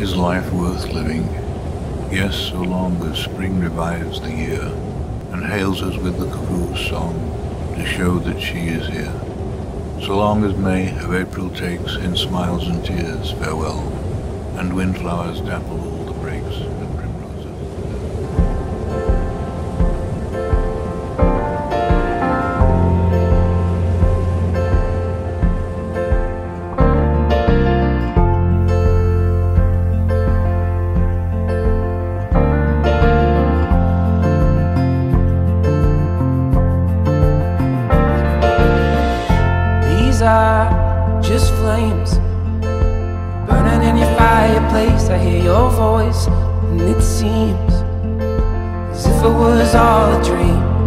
Is life worth living? Yes, so long as spring revives the year and hails us with the cuckoo's song to show that she is here. So long as May of April takes in smiles and tears farewell, and windflowers dapple all the brakes Are just flames burning in your fireplace. I hear your voice, and it seems as if it was all a dream.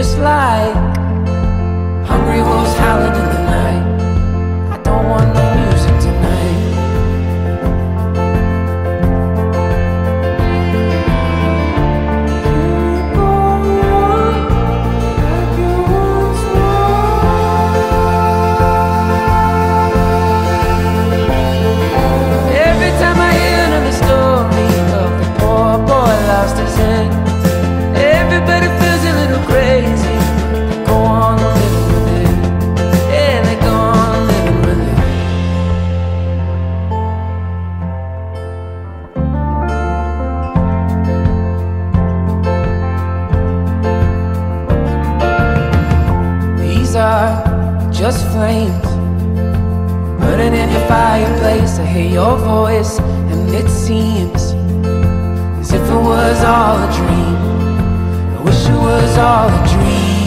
Just like just flames burning in your fireplace. I hear your voice, and it seems as if it was all a dream. I wish it was all a dream.